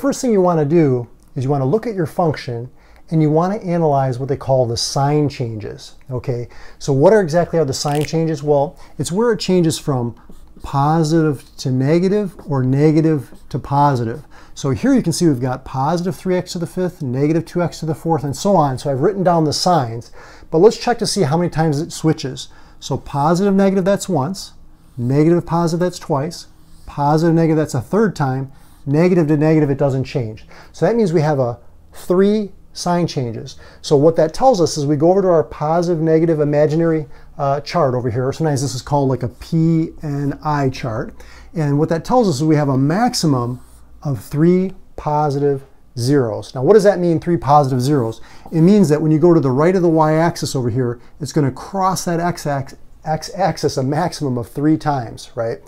First thing you want to do is you want to look at your function and you want to analyze what they call the sign changes. Okay, so what are exactly are the sign changes? Well, it's where it changes from positive to negative or negative to positive. So here you can see we've got positive 3x to the fifth, negative 2x to the fourth, and so on. So I've written down the signs, but let's check to see how many times it switches. So positive, negative, that's once, negative, positive, that's twice, positive, negative, that's a third time, negative to negative, it doesn't change. So that means we have a three sign changes. So what that tells us is we go over to our positive, negative, imaginary uh, chart over here. Sometimes this is called like a P N I chart. And what that tells us is we have a maximum of three positive zeros. Now what does that mean, three positive zeros? It means that when you go to the right of the y-axis over here, it's going to cross that x-axis a maximum of three times, right?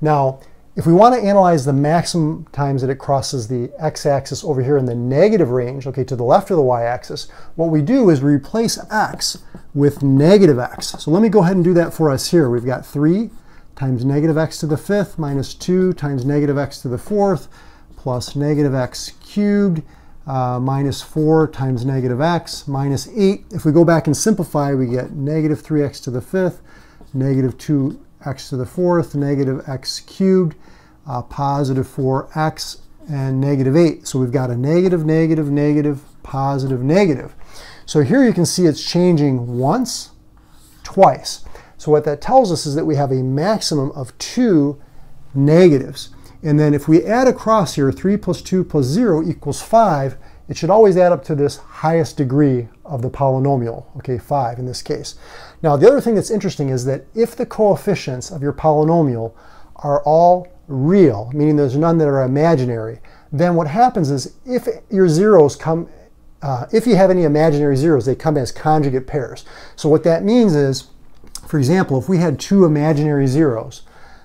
Now, if we want to analyze the maximum times that it crosses the x-axis over here in the negative range, okay, to the left of the y-axis, what we do is we replace x with negative x. So let me go ahead and do that for us here. We've got 3 times negative x to the fifth minus 2 times negative x to the fourth plus negative x cubed uh, minus 4 times negative x minus 8. If we go back and simplify, we get negative 3x to the fifth, negative 2 x to the fourth, negative x cubed, uh, positive 4x, and negative 8. So we've got a negative, negative, negative, positive, negative. So here you can see it's changing once, twice. So what that tells us is that we have a maximum of two negatives. And then if we add across here, 3 plus 2 plus 0 equals 5, it should always add up to this highest degree of the polynomial, okay, 5 in this case. Now the other thing that's interesting is that if the coefficients of your polynomial are all real, meaning there's none that are imaginary, then what happens is if your zeros come, uh, if you have any imaginary zeros, they come as conjugate pairs. So what that means is, for example, if we had two imaginary zeros,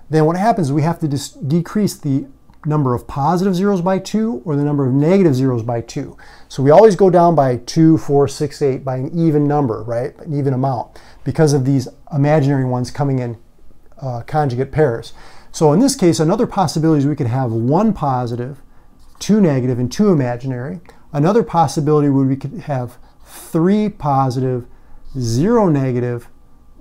then what happens is we have to decrease the number of positive zeros by 2 or the number of negative zeros by 2. So we always go down by 2, 4, 6, 8 by an even number, right? An even amount because of these imaginary ones coming in uh, conjugate pairs. So in this case, another possibility is we could have one positive, two negative, and two imaginary. Another possibility would we could have three positive, zero negative,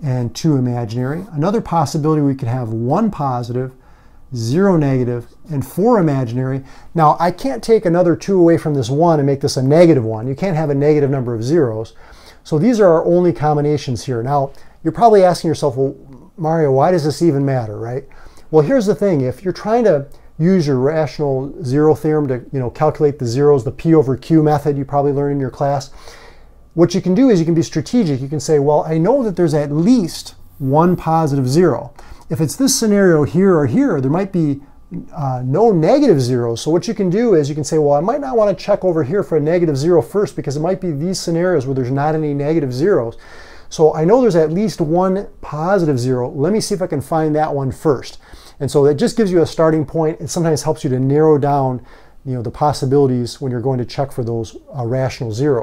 and two imaginary. Another possibility we could have one positive, zero negative, and four imaginary. Now, I can't take another two away from this one and make this a negative one. You can't have a negative number of zeros. So these are our only combinations here. Now, you're probably asking yourself, well, Mario, why does this even matter, right? Well, here's the thing. If you're trying to use your rational zero theorem to you know, calculate the zeros, the P over Q method you probably learned in your class, what you can do is you can be strategic. You can say, well, I know that there's at least one positive zero. If it's this scenario here or here, there might be uh, no negative zeros. So what you can do is you can say, well, I might not want to check over here for a negative zero first because it might be these scenarios where there's not any negative zeros. So I know there's at least one positive zero. Let me see if I can find that one first. And so it just gives you a starting point. It sometimes helps you to narrow down you know, the possibilities when you're going to check for those uh, rational zeros.